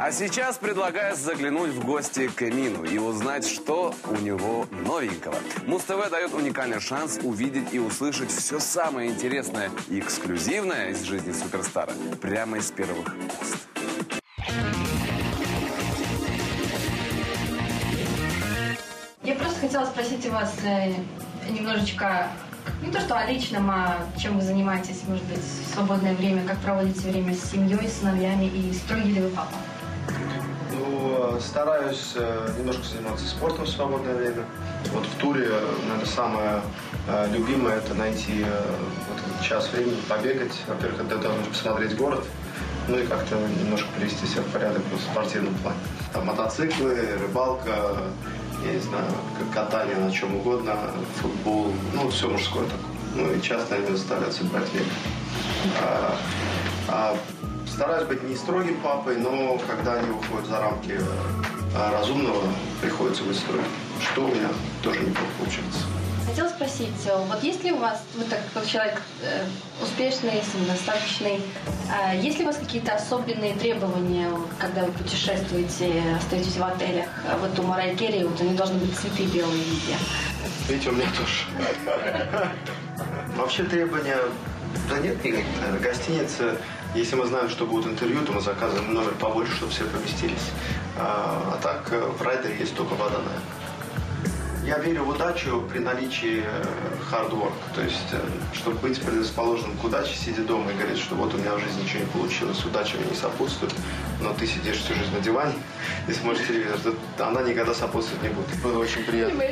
А сейчас предлагаю заглянуть в гости к Эмину и узнать, что у него новенького. Муз-ТВ дает уникальный шанс увидеть и услышать все самое интересное и эксклюзивное из жизни суперстара прямо из первых уст. Я просто хотела спросить у вас э, немножечко, не то что о личном, а чем вы занимаетесь, может быть, в свободное время, как проводите время с семьей, с сыновьями и строгий ли вы папа? Стараюсь э, немножко заниматься спортом в свободное время. Вот в туре, э, наверное, самое э, любимое это найти вот час времени, побегать. Во-первых, это должен посмотреть город, ну и как-то немножко привести себя в порядок в спортивном плане. Там мотоциклы, рыбалка, я не знаю, катание на чем угодно, футбол, ну, все мужское такое. Ну и часто они заставляют брать время. А, а стараюсь быть не строгим папой, но когда они выходят за рамки э, разумного, приходится быть строгим. Что у меня тоже неплохо получается. Хотела спросить, э, вот есть ли у вас, вы так как человек э, успешный, самодостаточный, э, есть ли у вас какие-то особенные требования, когда вы путешествуете, остаетесь в отелях? Э, Вот у Марай Керри вот они должны быть цветы белые везде. Видите, у меня тоже. Вообще требования, да нет никаких, наверное. Гостиница, если мы знаем, что будет интервью, то мы заказываем номер побольше, чтобы все поместились. А, а так э, в райдере есть только вода, наверное. Я верю в удачу при наличии hard work. То есть, э, чтобы быть предрасположенным к удаче, сидя дома и говорить, что вот у меня в жизни ничего не получилось, удача мне не сопутствует, но ты сидишь всю жизнь на диване и смотришь телевизор, то она никогда сопутствовать не будет. Было очень приятно.